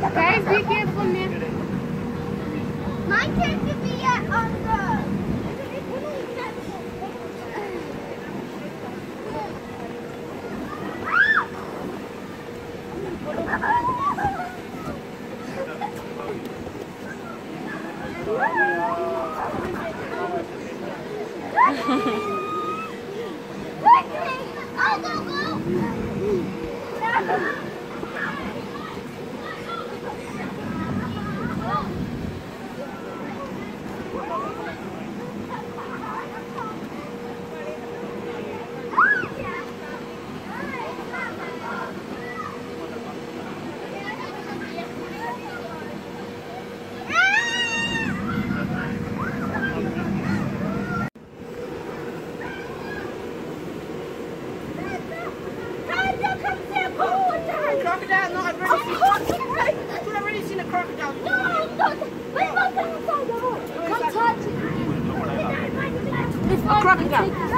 Guys, be careful, man. Turn to be No, I've already seen. I've already seen a crocodile. Come touch it. Crocodile.